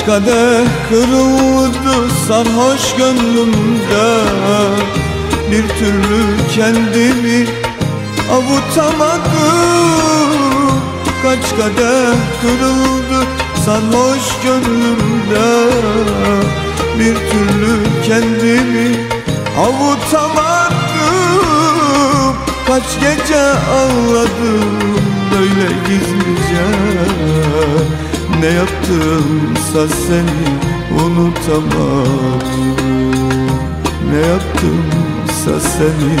Kaç kadeh kırıldı sarhoş gönlümde? Bir türlü kendimi avutamadım. Kaç kadeh kırıldı sarhoş gönlümde? Bir türlü kendimi avutamadım. Kaç gece ağladım böyle gizlice? Ne yaptımsa seni unutamam Ne yaptımsa seni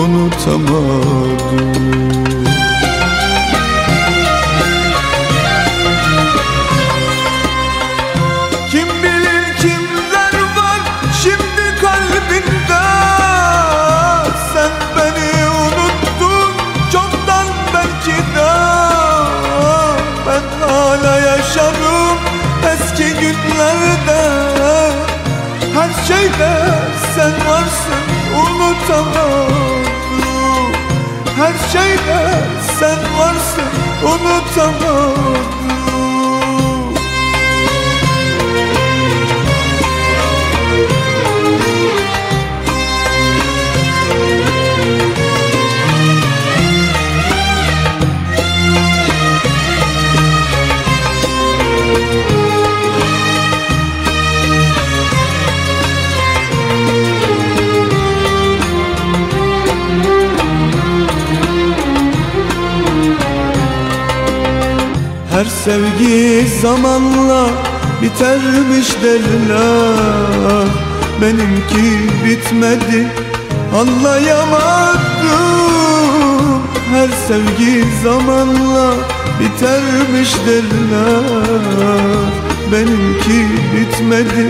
unutamam sen varsın unutamadım. Her şeyde sen varsın unutamadım Her sevgi zamanla bitermiş derler Benimki bitmedi anlayamadım. Her sevgi zamanla bitermiş derler Benimki bitmedi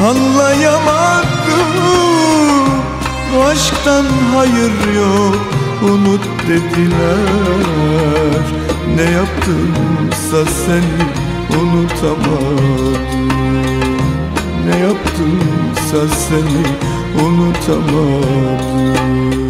anlayamadım. Bu aşktan hayır yok unut dediler ne yaptımsa seni unutamadım. Ne yaptımsa seni unutamadım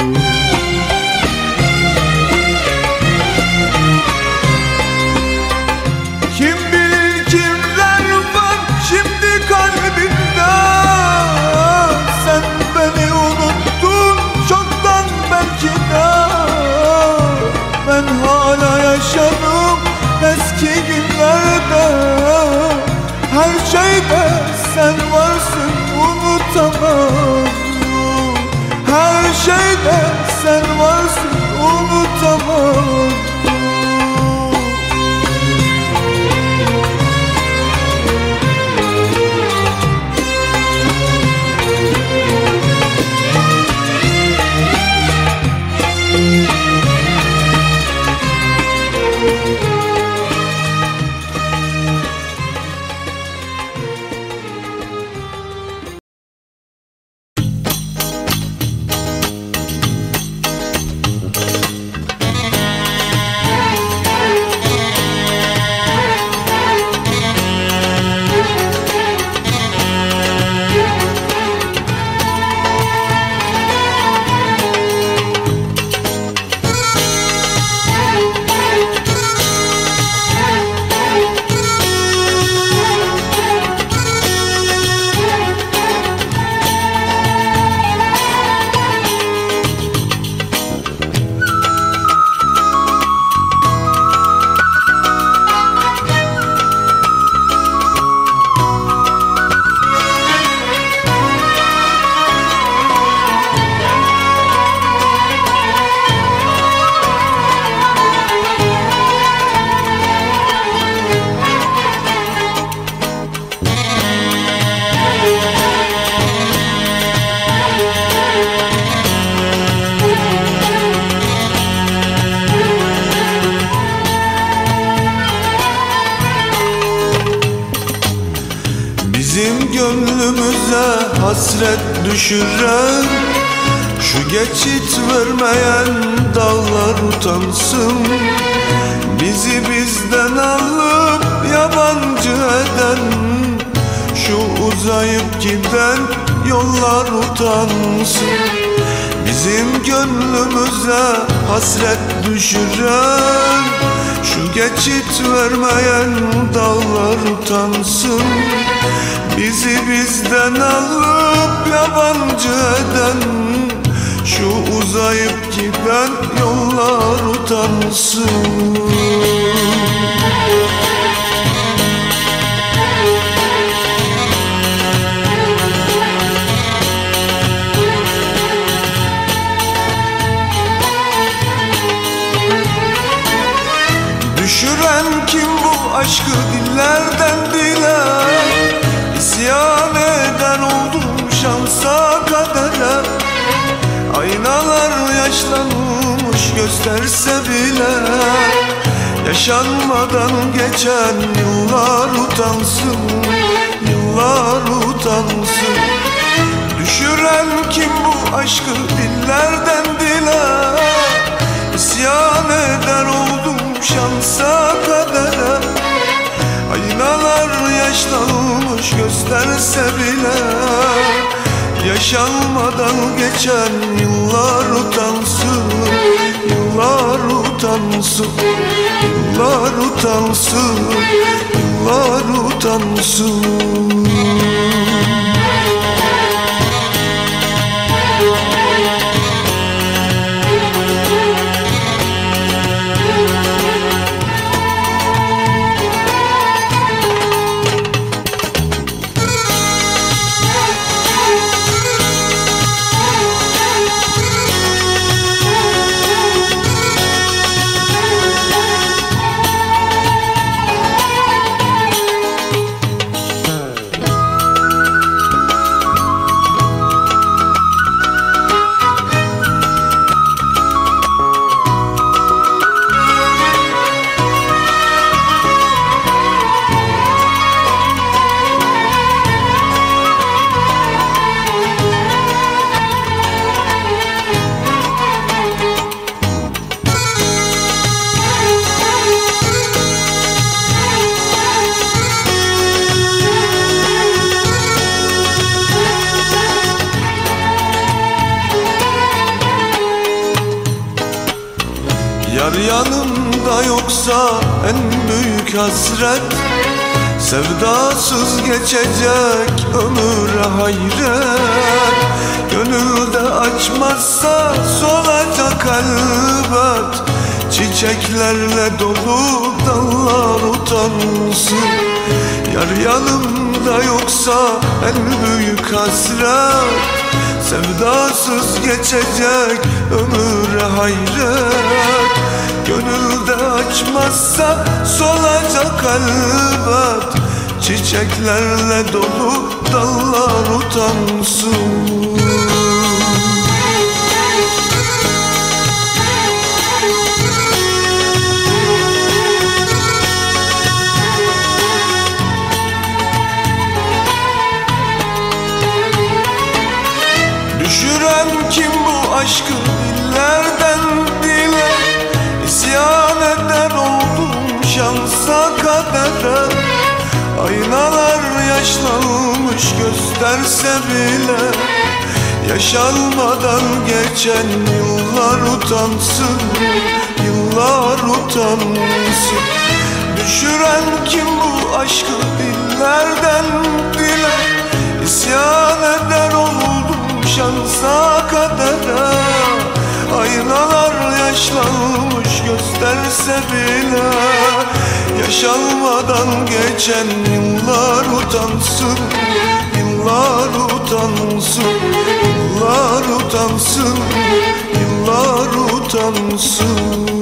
unutamadım hasret Bizi bizden alıp yabancı eden Şu uzayıp giden yollar utansın. Düşüren kim bu aşkı dillerden dile İsyan eden oldum şansa kadere. Aynalar yaşlanmış gösterse bile. Yaşanmadan geçen yıllar utansın Yıllar utansın. Düşüren kim bu aşkı dillerden dile? İsyan eder oldum şansa kadere Aynalar yaşlanmış gösterse bile Yaşanmadan geçen yıllar utansın Yıllar utansın Yıllar utansın Yıllar utansın yoksa en büyük hasret Sevdasız geçecek ömür hayret. Gönülde açmazsa solacak elbet Çiçeklerle dolu dallar utansın. Yar yanımda yoksa en büyük hasret Sevdasız geçecek ömür hayret Gönülde açmazsa solacak elbet Çiçeklerle dolu dallar utansın kadere Aynalar yaşlanmış gösterse bile Yaşanmadan geçen yıllar utansın Yıllar utansın. Düşüren kim bu aşkı dillerden dile İsyan eder oldum şansa kadere. Aynalar yaşlanmış gösterse bile Yaşanmadan geçen yıllar utansın Yıllar utansın Yıllar utansın Yıllar utansın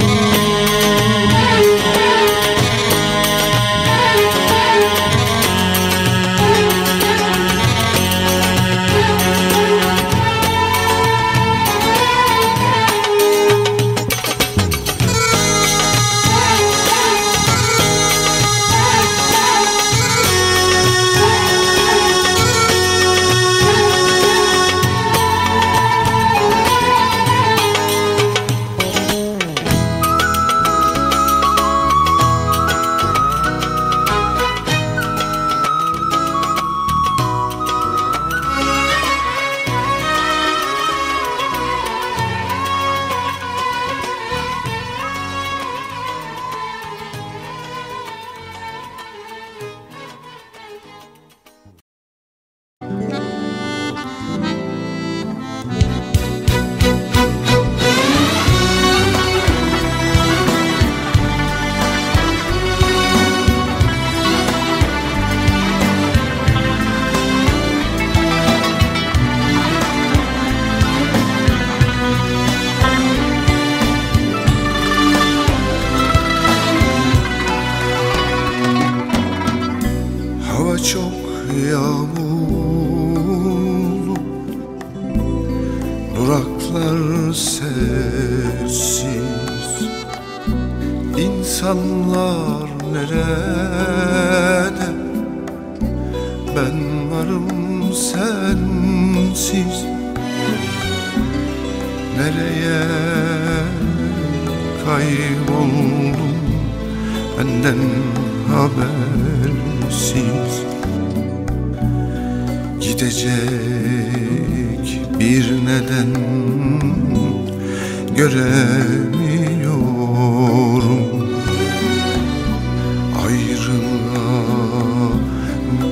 Ayrılığa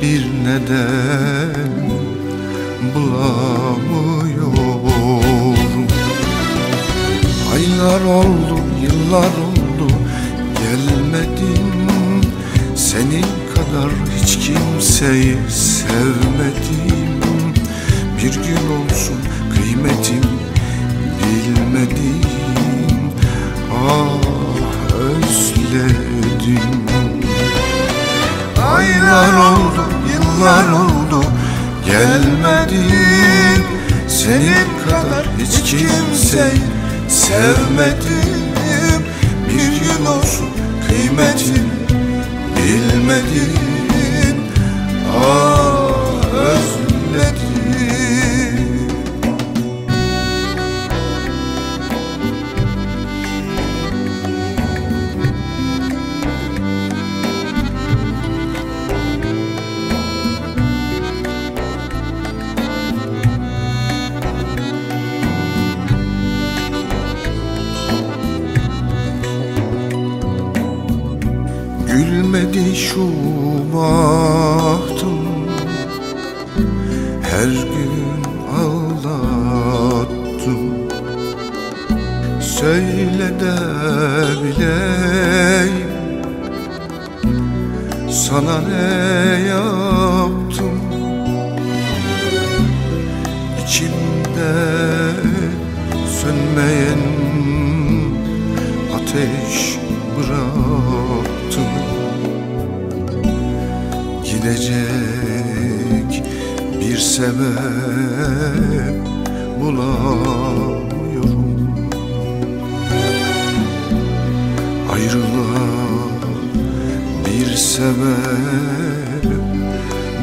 bir neden bulamıyorum. Aylar oldu, yıllar oldu gelmedin Senin kadar hiç kimseyi sevmedim. Bir gün olsun kıymetim bilmedim. Ah özledim Aylar oldu, yıllar oldu. Gelmedin. Senin kadar hiç kimseyi sevmedim. Bir gün olsun kıymetim bilmedin. Ah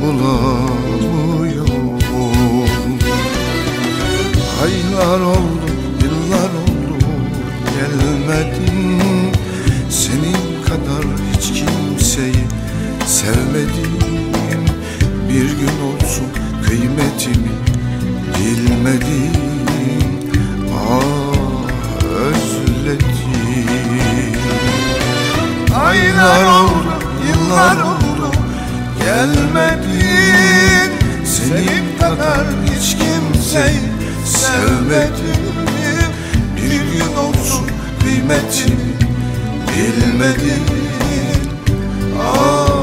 bulamıyorum Aylar oldu, yıllar oldu gelmedin Senin kadar hiç kimseyi sevmedim. Bir gün olsun kıymetimi bilmedim. Ah özledim. Aylar oldu, yıllar oldu gelmedin Senin kadar hiç kimseyi sevmedim. Bir gün olsun kıymetimi bilmedim Ah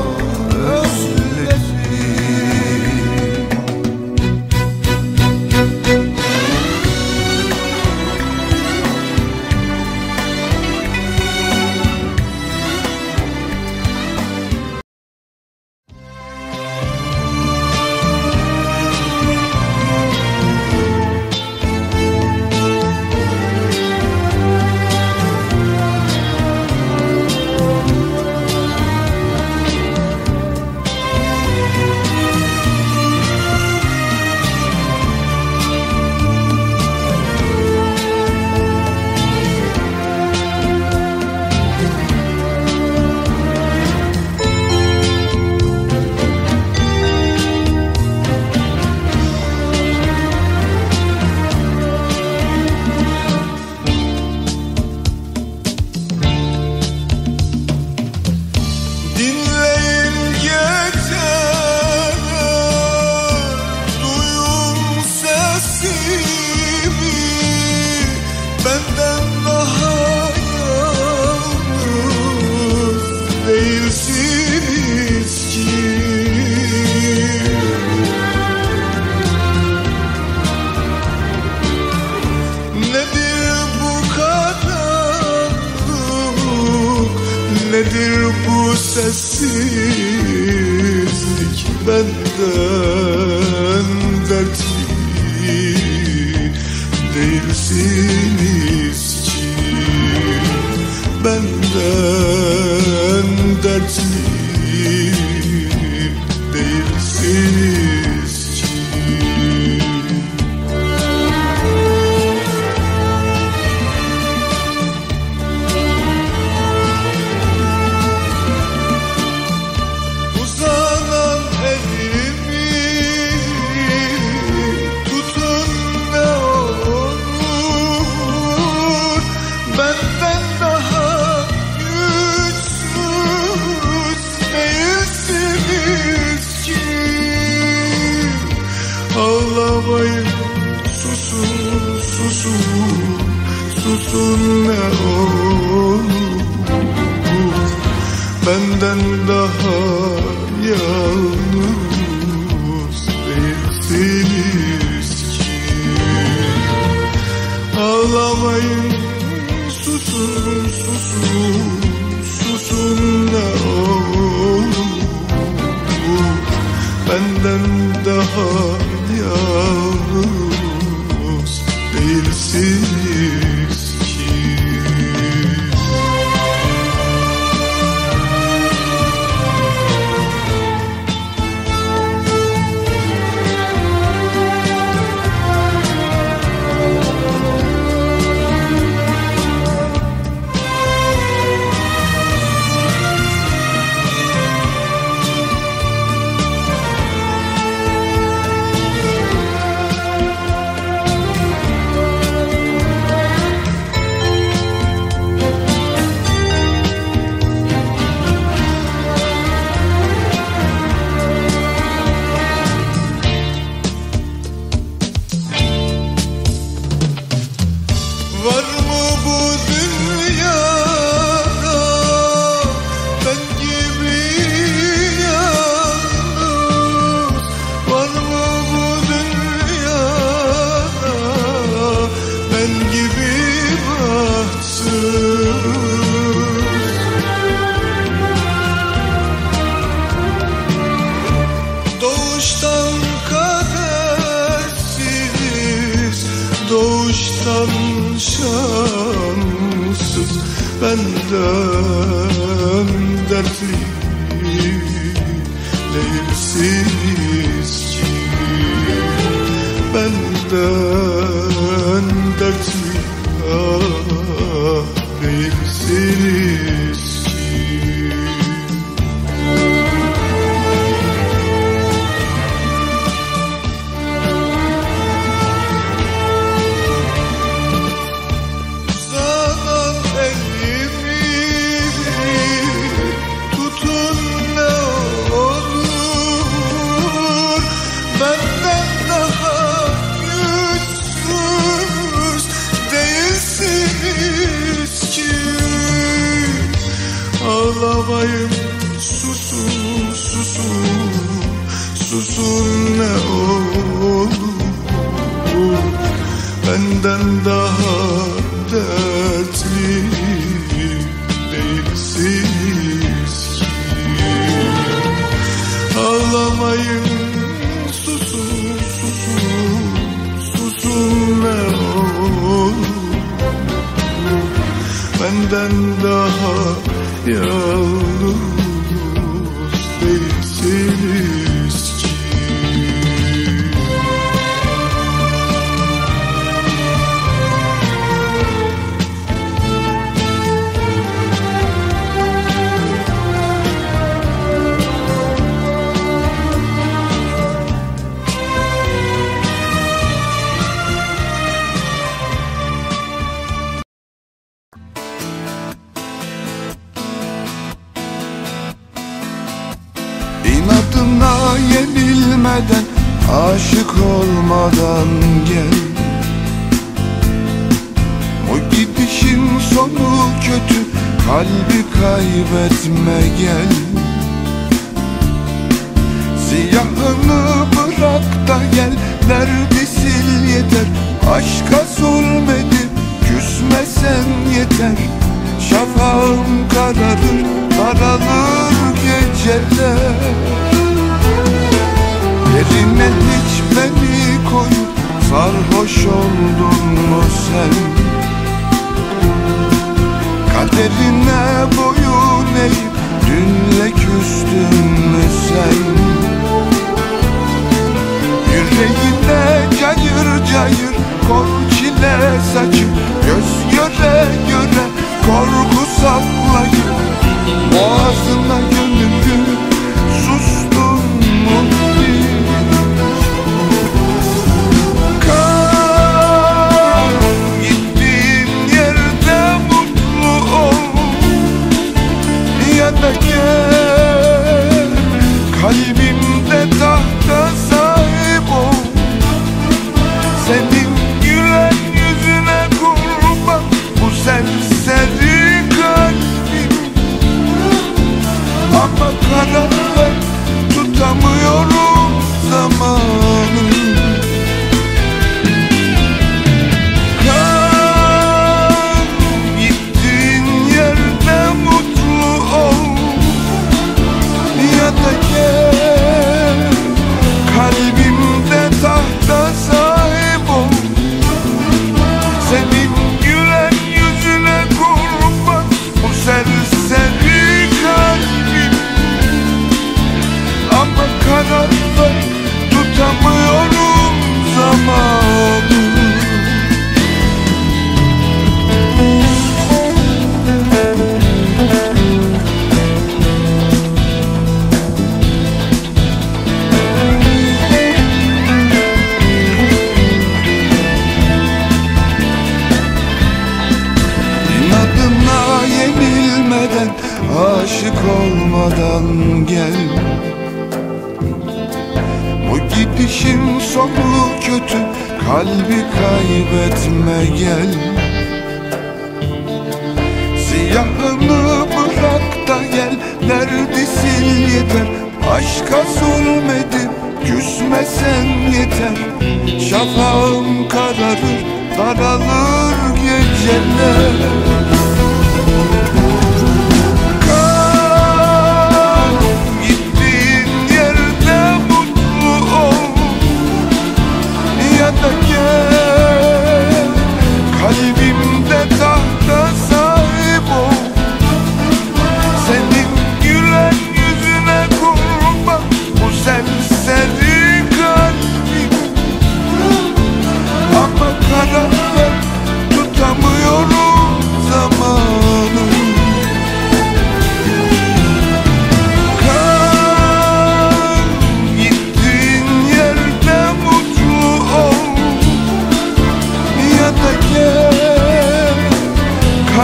Nedir bu sessizlik? Benden dertli değilsiniz ki. Benden dertli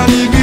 kalbimde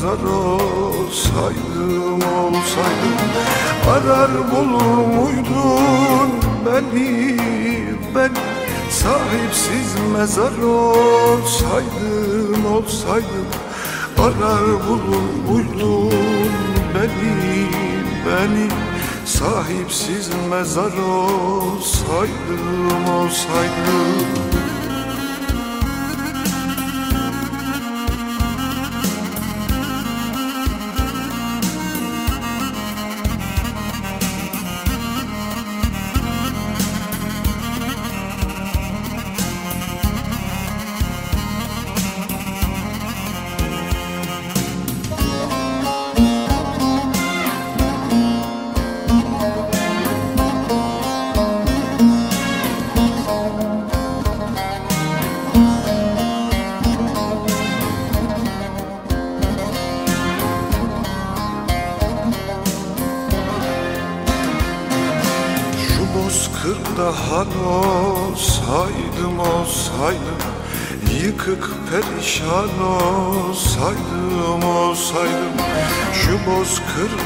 yazar olsaydım olsaydım Arar bulur muydun beni? Ben Sahipsiz mezar olsaydım olsaydım Arar bulur muydun beni? Beni Sahipsiz mezar olsaydım olsaydım.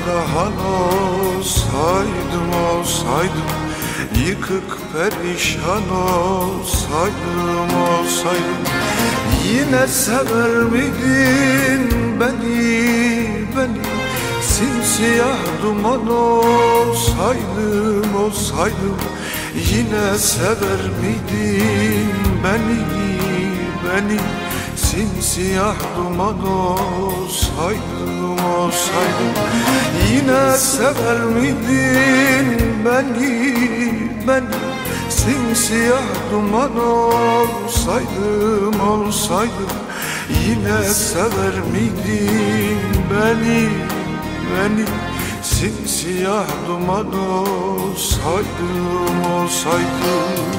kahraman olsaydım olsaydım Yıkık perişan olsaydım olsaydım Yine sever miydin beni beni? Simsiyah duman olsaydım olsaydım Yine sever miydin beni beni? Simsiyah duman olsaydım olsaydım. Yine sever miydin beni beni? Simsiyah duman olsaydım olsaydım. Yine sever miydin beni beni? Simsiyah duman olsaydım olsaydım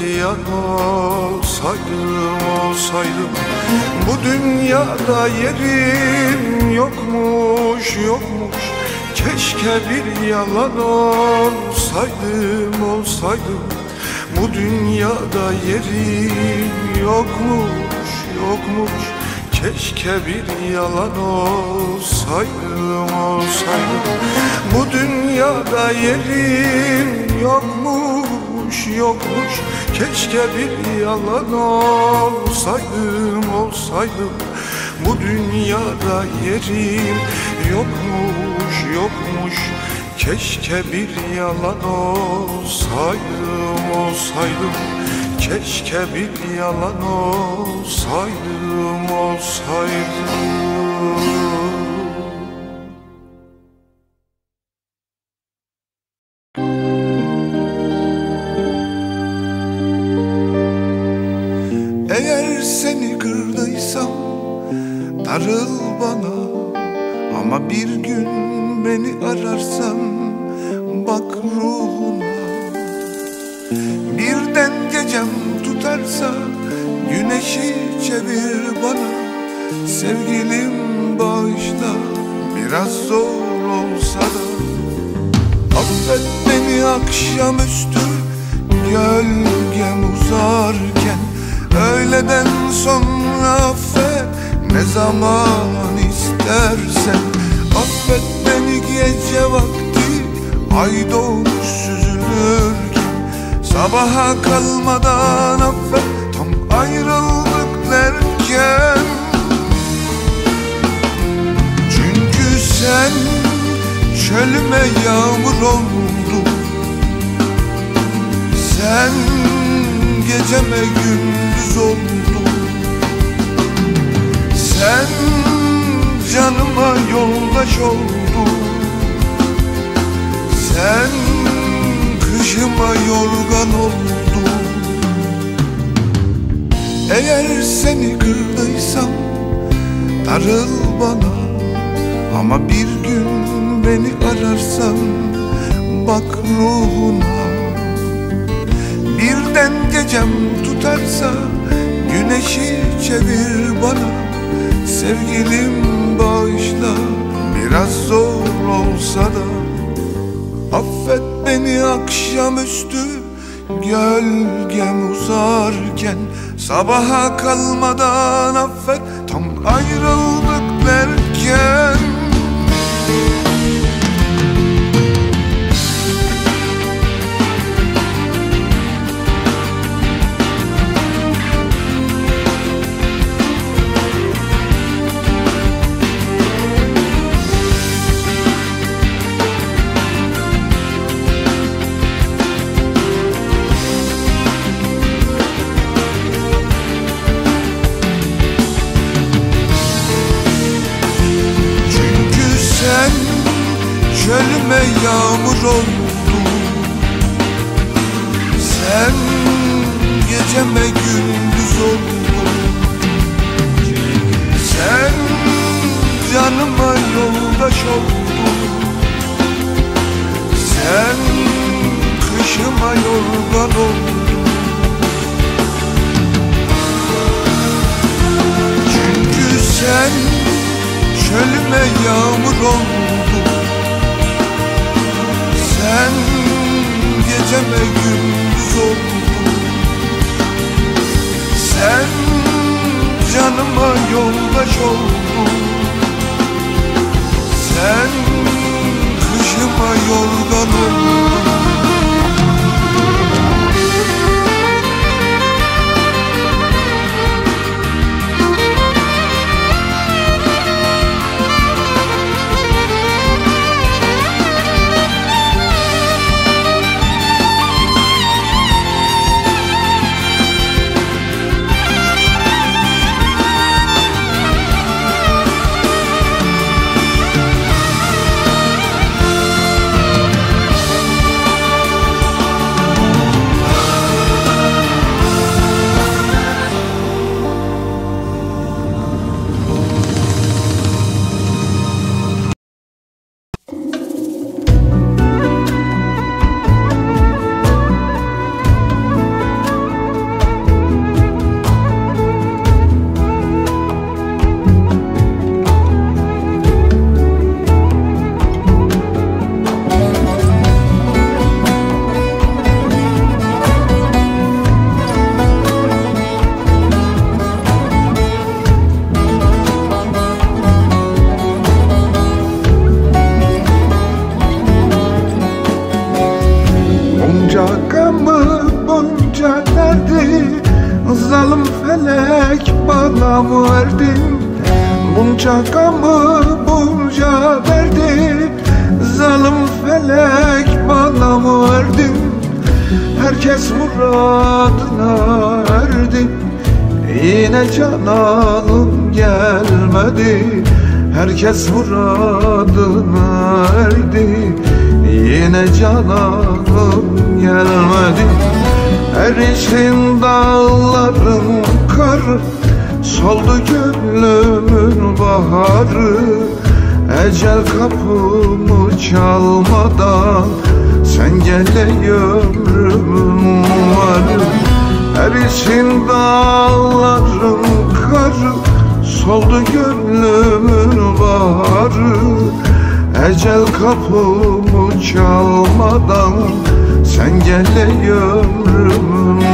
ziyan olsaydım olsaydım. Bu dünyada yerim yokmuş yokmuş. Keşke bir yalan olsaydım olsaydım. Bu dünyada yerim yokmuş yokmuş. Keşke bir yalan olsaydım olsaydım. Bu dünyada yerim yokmuş yokmuş. Keşke bir yalan olsaydım olsaydım. Bu dünyada yerim yokmuş yokmuş. Keşke bir yalan olsaydım olsaydım. Keşke bir yalan olsaydım olsaydım Birden gecem tutarsa güneşi çevir bana. Sevgilim bağışla biraz zor olsa da. Affet beni akşamüstü gölgem uzarken. Öğleden sonra affet ne zaman istersen. Affet beni gece vakti ay doğmuş süzülürken Sabaha kalmadan affet tam ayrıldık derken. Çünkü sen çölüme yağmur oldun. Sen geceme gündüz oldun. Sen canıma yoldaş oldun. Sen kışıma yorgan oldun Eğer seni kırdıysam darıl bana. Ama bir gün beni ararsan bak ruhuna. Birden gecem tutarsa güneşi çevir bana. Sevgilim bağışla biraz zor olsa da Beni akşamüstü gölgem uzarken Sabaha kalmadan affet tam ayrıldık derken yağmur oldun. Sen geceme gündüz oldun. Sen canıma yoldaş oldun. Sen kışıma yorgan oldun. Çünkü sen çölüme yağmur oldun Sen geceme gündüz oldun. Sen canıma yoldaş oldun. Sen kışıma yorgan oldun Gamı bunca derdi Zalim felek bana mı verdin? Herkes muradına erdi. Yine cananım gelmedi. Herkes muradına erdi. Yine cananım gelmedi. Erişin dağların karı Soldu gönlümün baharı Ecel kapımı çalmadan. Sen gel ey ömrümün varı Erişin dağların karı. Soldu gönlümün baharı Ecel kapımı çalmadan. Sen gel ey ömrümün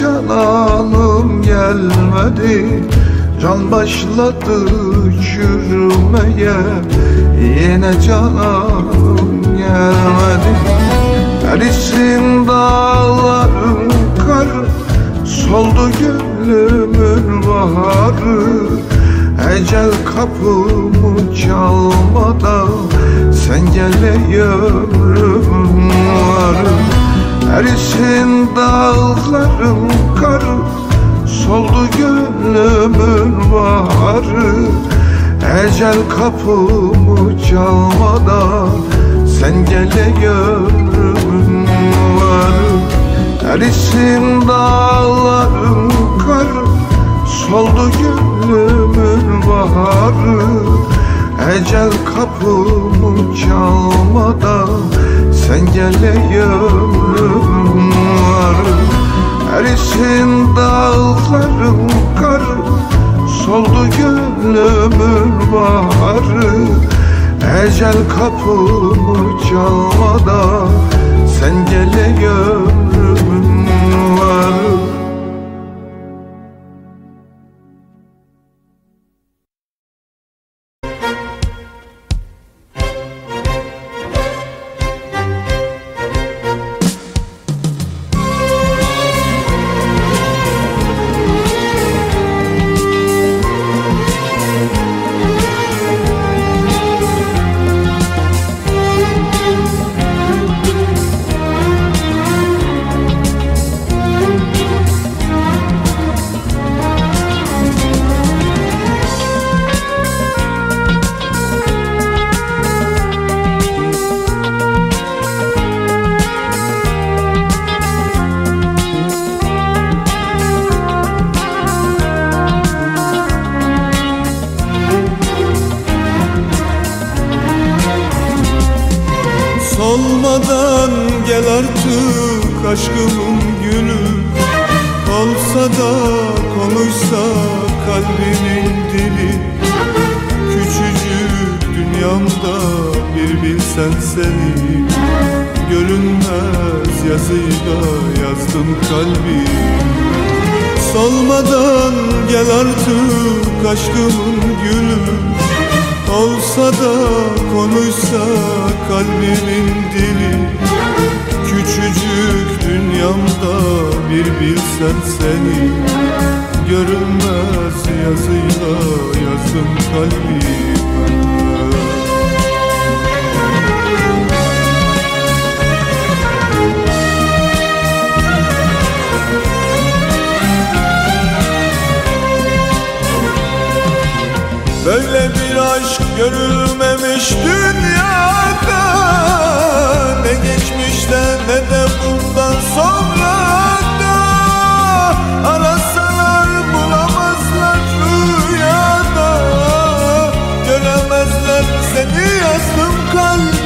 Cananım gelmedi. Can başladı çürümeye. Yine cananım gelmedi. Erisin dağların karı Soldu gönlümün baharı. Ecel kapımı çalmadan Sen gel ey ömrümün varı Erisin dağların karı Soldu gönlümün baharı. Ecel kapımı çalmadan Sen gel ey ömrümün varı. Erisin dağların karı Soldu gönlümün baharı. Ecel kapımı çalmadan Sen gel ey ömrüm var Erisin dağların karı Soldu gönlümün baharı. Ecel kapımı çalmadan Sen gele ömrümün varı Solmadan aşkımın gülü Olsa da konuşsa kalbimin dili. Küçücük dünyamda bir bilsen seni Görünmez yazıyla yazdım kalbi. Solmadan gel artık aşkımın gülü Olsa da konuşsa kalbimin dili Küçücük dünyamda bir bilsen seni. Görünmez yazıyla yazdım kalbime Böyle bir aşk görülmemiş dünyada. Ne geçmişte ne de bundan sonra da Arasalar bulamazlar rüyada. Göremezler seni yazdım kalbime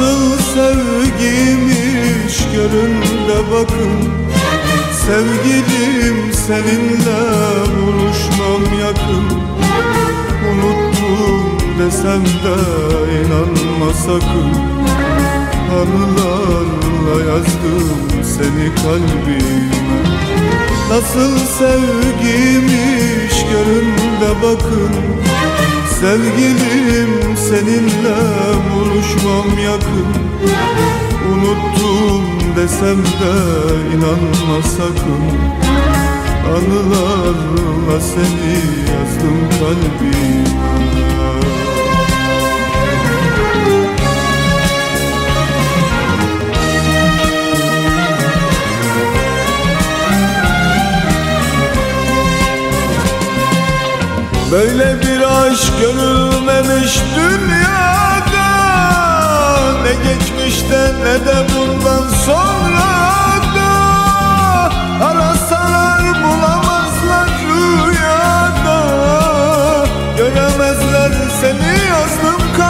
Nasıl sevgiymiş görün de bakın. Sevgilim seninle buluşmam yakın. Unuttum desem de inanma sakın. Anılarla yazdım seni kalbime Nasıl sevgiymiş görün de bakın. Sevgilim seninle buluşmam yakın. Unuttum desem de inanma sakın. Anılarla seni yazdım kalbime Böyle bir aşk görülmemiş dünyada. Ne geçmişte ne de bundan sonra da Arasalar bulamazlar rüyada. Göremezler seni yazdım kalbime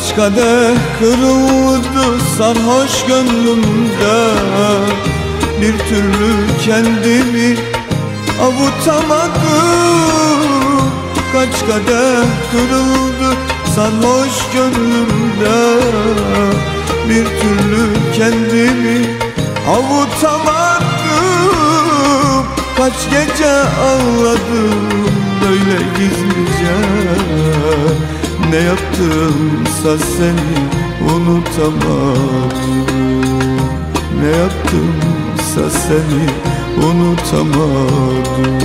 Kaç kadeh kırıldı sarhoş gönlümde. Bir türlü kendimi avutamadım. Kaç kadeh kırıldı sarhoş gönlümde. Bir türlü kendimi avutamadım. Kaç gece ağladım böyle gizlice Ne yaptımsa seni unutamadım Ne yaptımsa seni unutamadım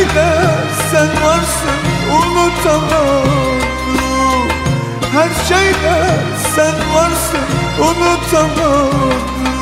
Şeyde sen varsın unutamadım. Her şeyde sen varsın unutamadım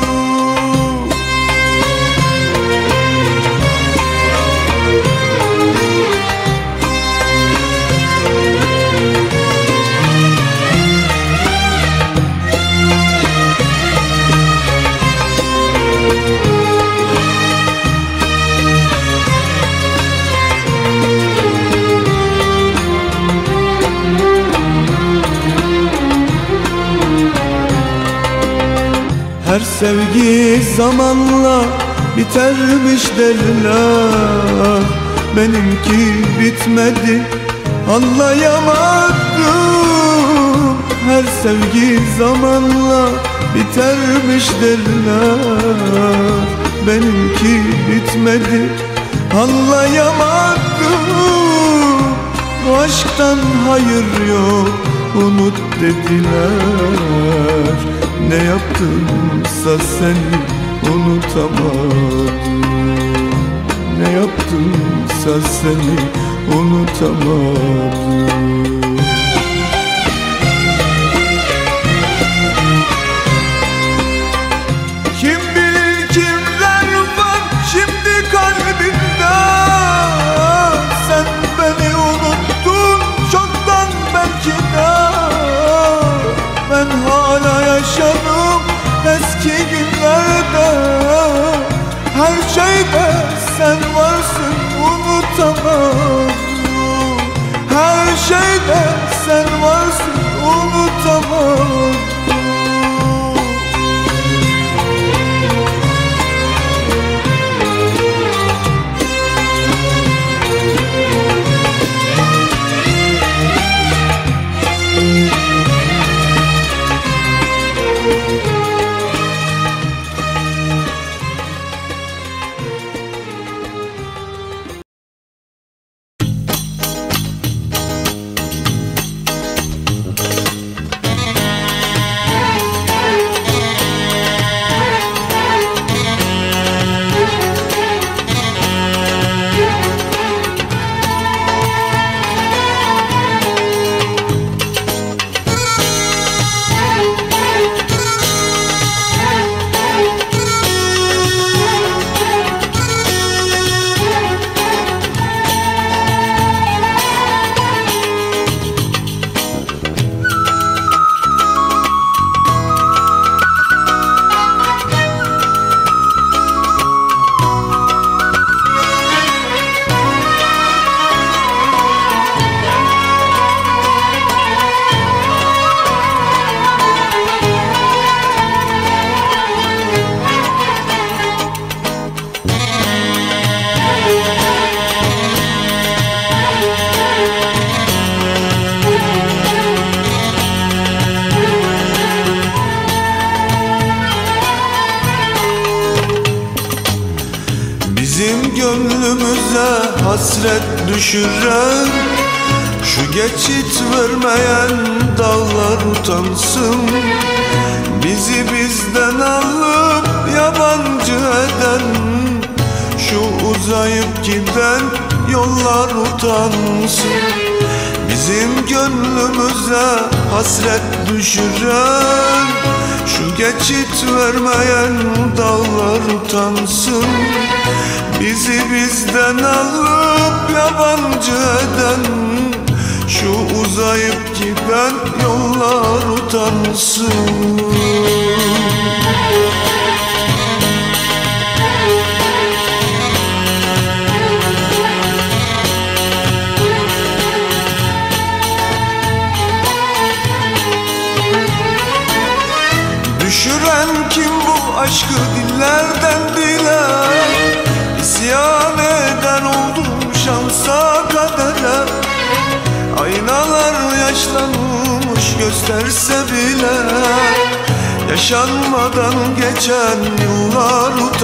Her sevgi zamanla bitermiş derler. Benimki bitmedi anlayamadım. Her sevgi zamanla bitermiş derler. Benimki bitmedi anlayamadım. Bu aşktan hayır yok unut dediler Ne yaptımsa seni unutamadım Ne yaptımsa seni unutamadım unutamadım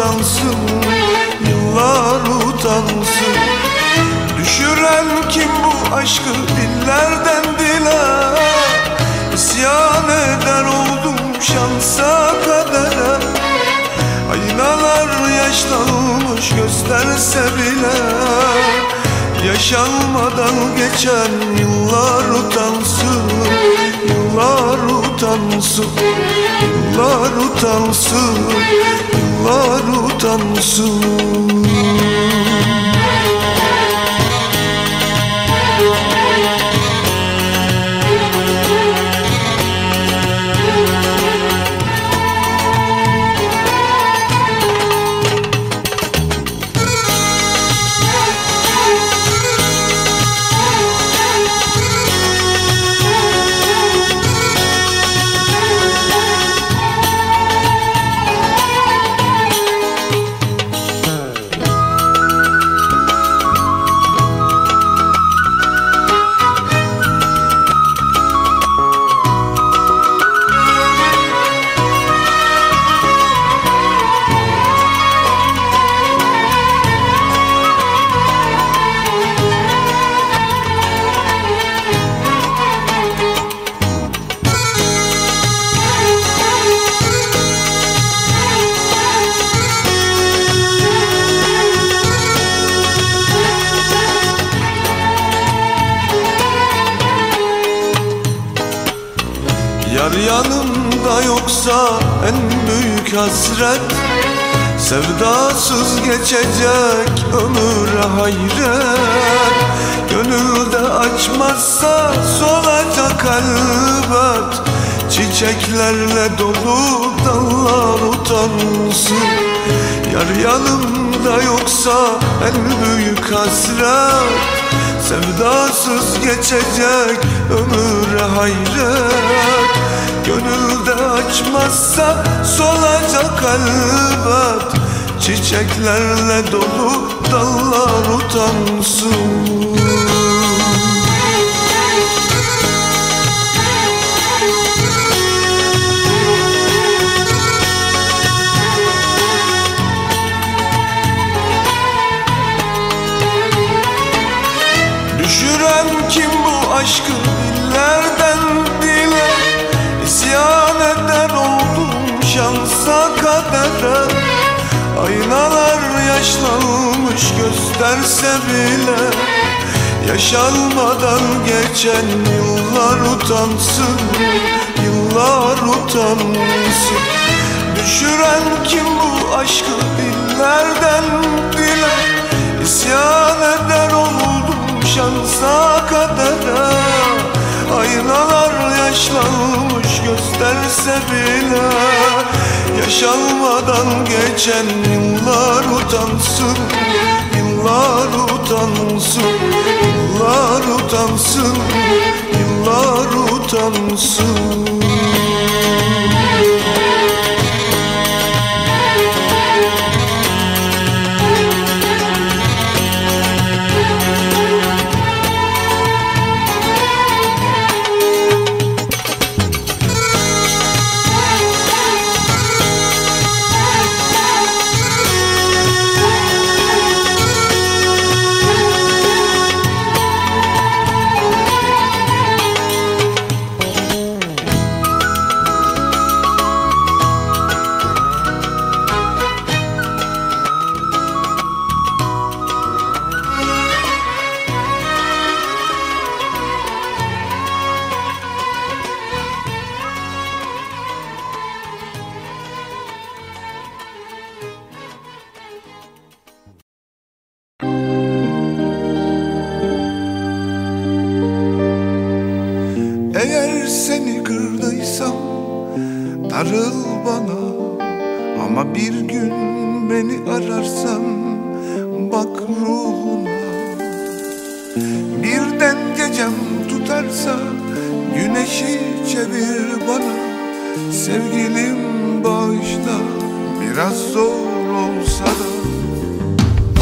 utansın Yıllar utansın. Düşüren kim bu aşkı dillerden dile? İsyan eder oldum şansa kadere. Aynalar yaşlanmış gösterse bile. Yaşanmadan geçen yıllar utansın Yıllar utansın Yıllar utansın Yıllar utansın yoksa en büyük hasret Sevdasız geçecek ömür hayret. Gönülde açmazsa solacak elbet Çiçeklerle dolu dallar utansın. Yar yanımda yoksa en büyük hasret Sevdasız geçecek ömür hayret. Gönülde açmazsa solacak elbet. Çiçeklerle dolu dallar utansın kadere Aynalar yaşlanmış gösterse bile Yaşanmadan geçen yıllar utansın Yıllar utansın. Düşüren kim bu aşkı dillerden dile İsyan eder oldum şansa kadere Aynalar yaşlanmış gösterse bile Yaşanmadan geçen yıllar utansın. Yıllar utansın Yıllar utansın. Yıllar utansın. bana Biraz zor olsa da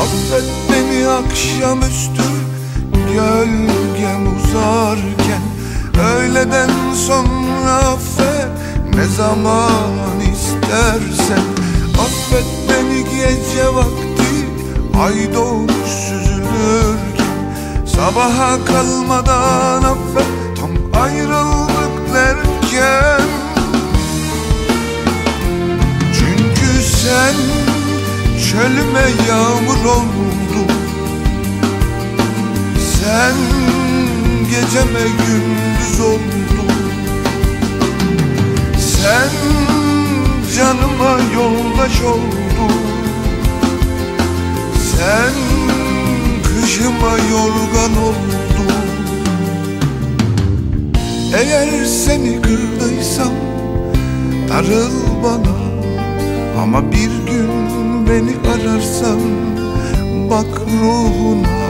Affet beni akşamüstü Gölgem uzarken. Öğleden sonra affet Ne zaman istersen. Affet beni gece vakti Ay doğmuş süzülürken. Sabaha kalmadan sen Çölüme yağmur oldun Sen geceme gündüz oldun. Sen canıma yoldaş oldun. Sen kışıma yorgan oldun. Eğer seni kırdıysam darıl bana. Ama bir gün beni ararsan bak ruhuna.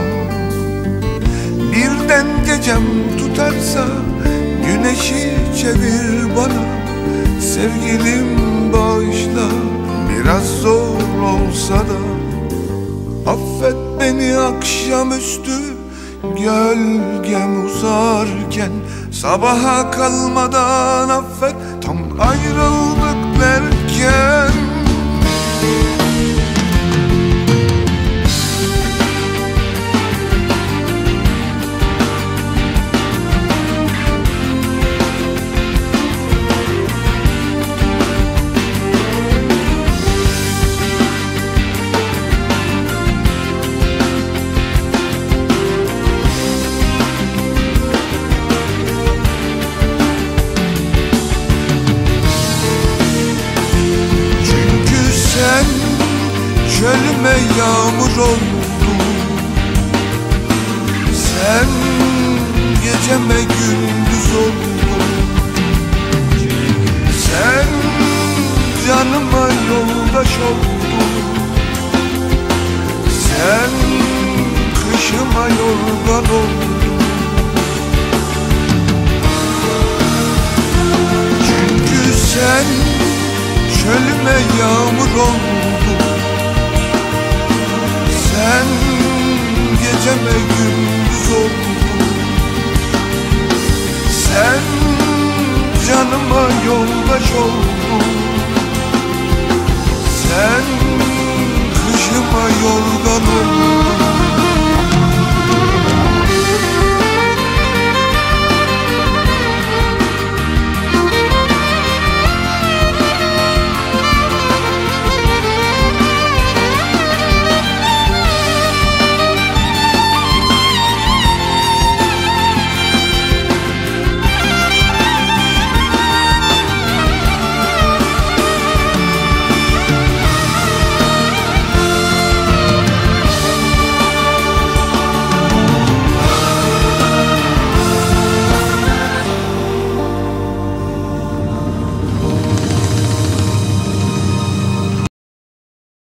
Birden gecem tutarsa güneşi çevir bana. Sevgilim bağışla biraz zor olsa da. Affet beni akşamüstü gölgem uzarken. Sabaha kalmadan affet